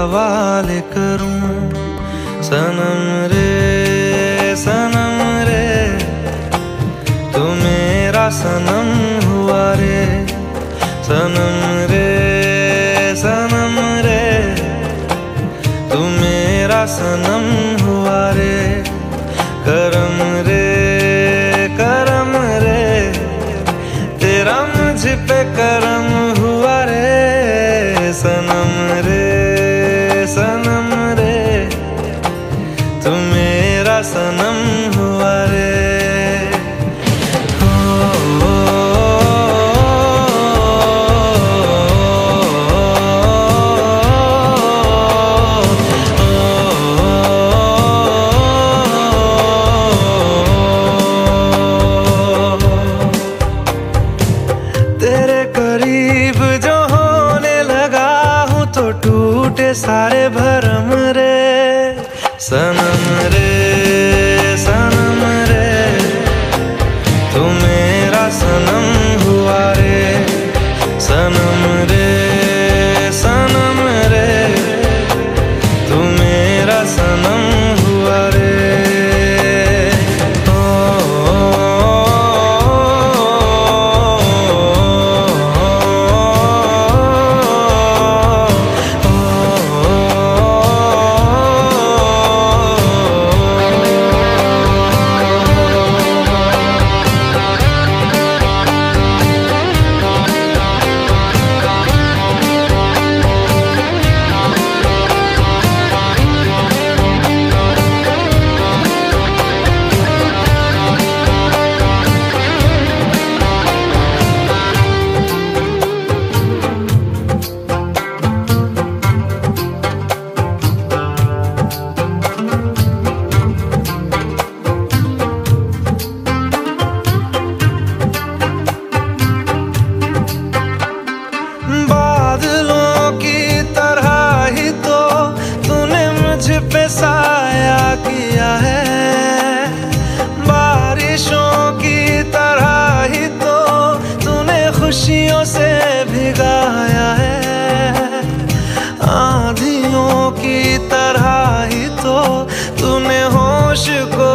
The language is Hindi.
हवाले करूँ। सनम रे सनम रे, तू मेरा सनम हुआ रे। सनम रे सनम रे, तू मेरा सनम हुआ रे। करम रे टूटे सारे भरम रे। सनम रे सनम रे। तू मेरा सनम आंधियों से भिगाया है। आंधियों की तरह ही तो तूने होश को